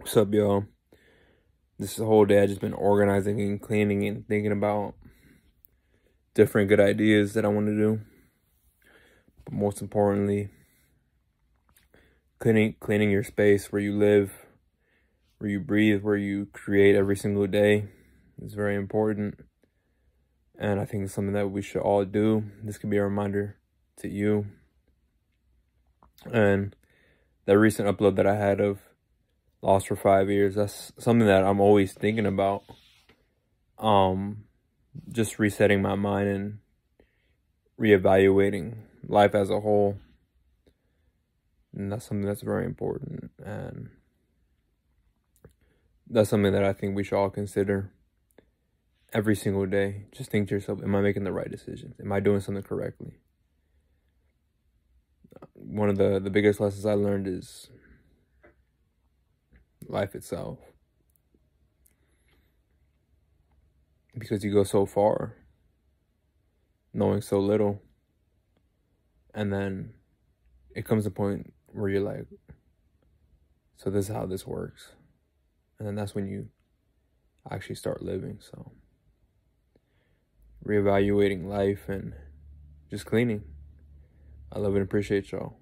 What's up, y'all? This whole day I've just been organizing and cleaning and thinking about different good ideas that I want to do. But most importantly, cleaning cleaning your space where you live, where you breathe, where you create every single day is very important. And I think it's something that we should all do. This could be a reminder to you. And that recent upload that I had of lost for five years. That's something that I'm always thinking about. Um, just resetting my mind and reevaluating life as a whole. And that's something that's very important. And that's something that I think we should all consider every single day. Just think to yourself, am I making the right decisions? Am I doing something correctly? One of the, the biggest lessons I learned is life itself. Because you go so far, knowing so little, and then it comes a point where you're like, so this is how this works. And then that's when you actually start living. So, reevaluating life and just cleaning. I love and appreciate y'all.